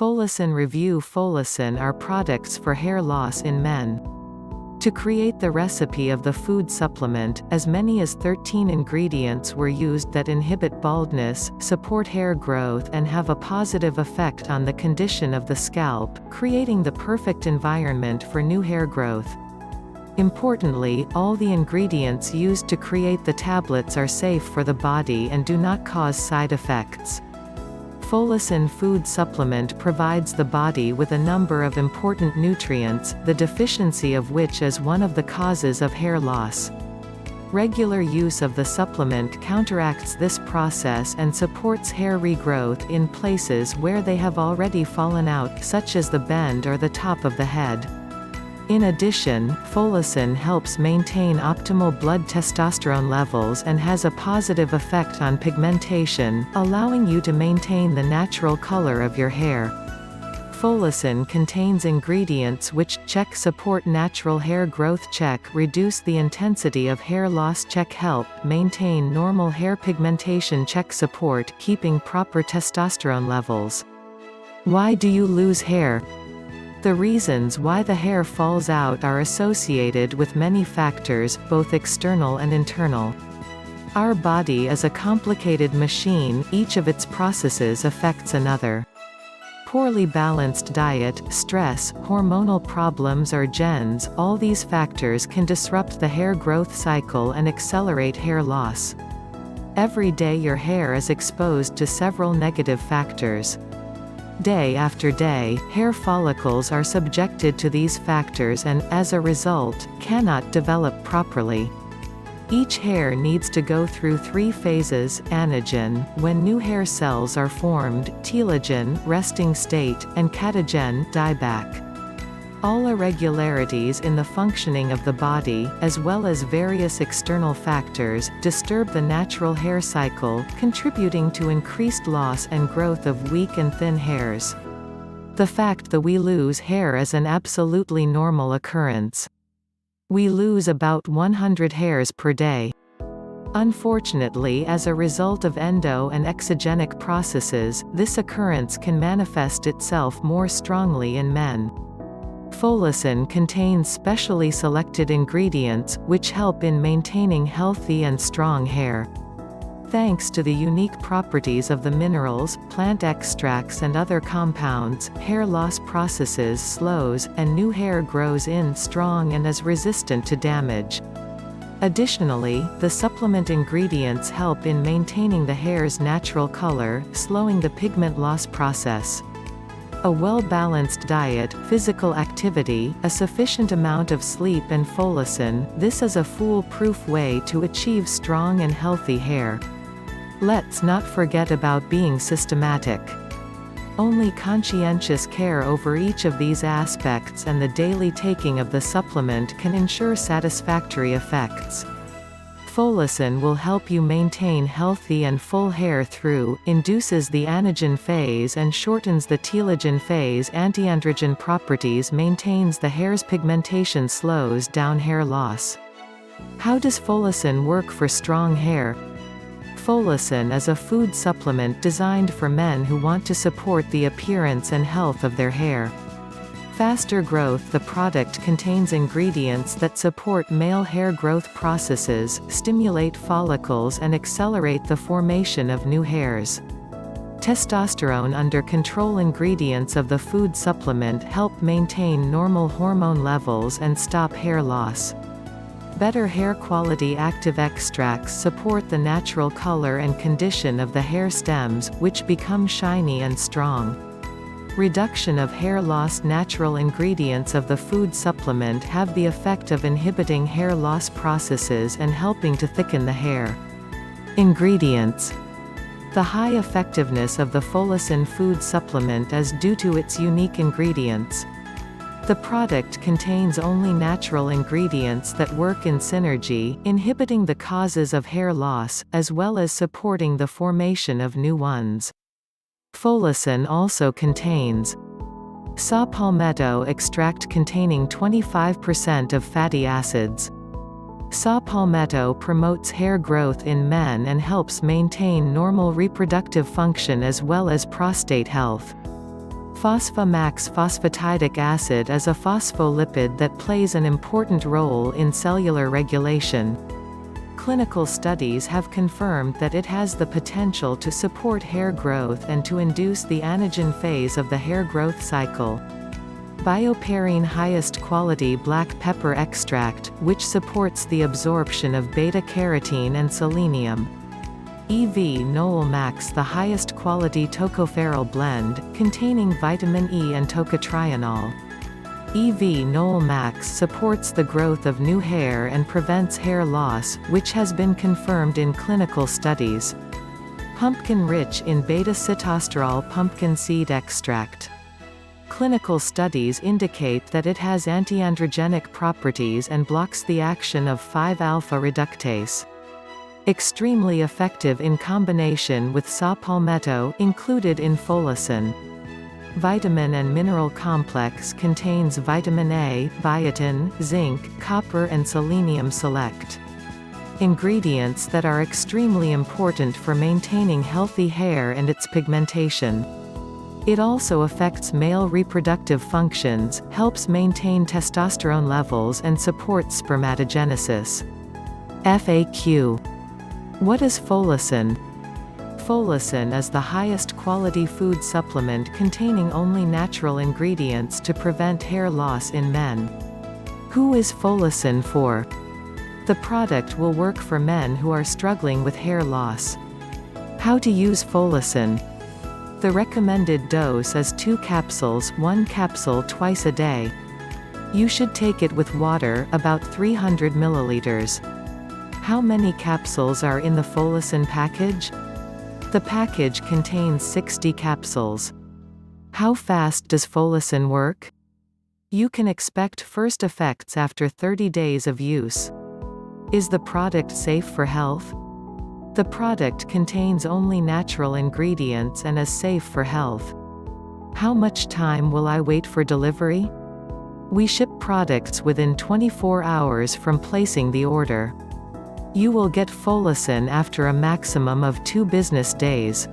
Folisin Review Folisin are products for hair loss in men. To create the recipe of the food supplement, as many as 13 ingredients were used that inhibit baldness, support hair growth and have a positive effect on the condition of the scalp, creating the perfect environment for new hair growth. Importantly, all the ingredients used to create the tablets are safe for the body and do not cause side effects. Folisin food supplement provides the body with a number of important nutrients, the deficiency of which is one of the causes of hair loss. Regular use of the supplement counteracts this process and supports hair regrowth in places where they have already fallen out such as the bend or the top of the head. In addition, folisin helps maintain optimal blood testosterone levels and has a positive effect on pigmentation, allowing you to maintain the natural color of your hair. Folisin contains ingredients which, check support natural hair growth check reduce the intensity of hair loss check help maintain normal hair pigmentation check support keeping proper testosterone levels. Why do you lose hair? The reasons why the hair falls out are associated with many factors, both external and internal. Our body is a complicated machine, each of its processes affects another. Poorly balanced diet, stress, hormonal problems or gens, all these factors can disrupt the hair growth cycle and accelerate hair loss. Every day your hair is exposed to several negative factors. Day after day, hair follicles are subjected to these factors and, as a result, cannot develop properly. Each hair needs to go through three phases, anagen, when new hair cells are formed, telogen, resting state, and catagen, dieback. All irregularities in the functioning of the body, as well as various external factors, disturb the natural hair cycle, contributing to increased loss and growth of weak and thin hairs. The fact that we lose hair is an absolutely normal occurrence. We lose about 100 hairs per day. Unfortunately as a result of endo and exogenic processes, this occurrence can manifest itself more strongly in men. Folisin contains specially selected ingredients, which help in maintaining healthy and strong hair. Thanks to the unique properties of the minerals, plant extracts and other compounds, hair loss processes slows, and new hair grows in strong and is resistant to damage. Additionally, the supplement ingredients help in maintaining the hair's natural color, slowing the pigment loss process. A well-balanced diet, physical activity, a sufficient amount of sleep and folisin, this is a foolproof way to achieve strong and healthy hair. Let's not forget about being systematic. Only conscientious care over each of these aspects and the daily taking of the supplement can ensure satisfactory effects. Folisin will help you maintain healthy and full hair through, induces the anagen phase and shortens the telogen phase antiandrogen properties maintains the hair's pigmentation slows down hair loss. How does folisin work for strong hair? Folisin is a food supplement designed for men who want to support the appearance and health of their hair faster growth The product contains ingredients that support male hair growth processes, stimulate follicles and accelerate the formation of new hairs. Testosterone under control ingredients of the food supplement help maintain normal hormone levels and stop hair loss. Better hair quality active extracts support the natural color and condition of the hair stems, which become shiny and strong. Reduction of hair loss Natural ingredients of the food supplement have the effect of inhibiting hair loss processes and helping to thicken the hair. Ingredients The high effectiveness of the Folisin food supplement is due to its unique ingredients. The product contains only natural ingredients that work in synergy, inhibiting the causes of hair loss, as well as supporting the formation of new ones. Folisin also contains saw palmetto extract containing 25% of fatty acids. Saw palmetto promotes hair growth in men and helps maintain normal reproductive function as well as prostate health. Phosphamax phosphatidic acid is a phospholipid that plays an important role in cellular regulation. Clinical studies have confirmed that it has the potential to support hair growth and to induce the anagen phase of the hair growth cycle. Bioperine highest quality black pepper extract, which supports the absorption of beta-carotene and selenium. EVNol Max the highest quality tocopherol blend, containing vitamin E and tocotrienol. EVNol Max supports the growth of new hair and prevents hair loss, which has been confirmed in clinical studies. Pumpkin rich in beta-sitosterol pumpkin seed extract. Clinical studies indicate that it has antiandrogenic properties and blocks the action of 5-alpha reductase. Extremely effective in combination with saw palmetto included in folisin. Vitamin and mineral complex contains vitamin A, biotin, zinc, copper and selenium select. Ingredients that are extremely important for maintaining healthy hair and its pigmentation. It also affects male reproductive functions, helps maintain testosterone levels and supports spermatogenesis. FAQ what is folisin? Folisin is the highest quality food supplement containing only natural ingredients to prevent hair loss in men. Who is folisin for? The product will work for men who are struggling with hair loss. How to use folisin? The recommended dose is 2 capsules, 1 capsule twice a day. You should take it with water, about 300 milliliters. How many capsules are in the Folisin package? The package contains 60 capsules. How fast does Folisin work? You can expect first effects after 30 days of use. Is the product safe for health? The product contains only natural ingredients and is safe for health. How much time will I wait for delivery? We ship products within 24 hours from placing the order. You will get folisin after a maximum of two business days.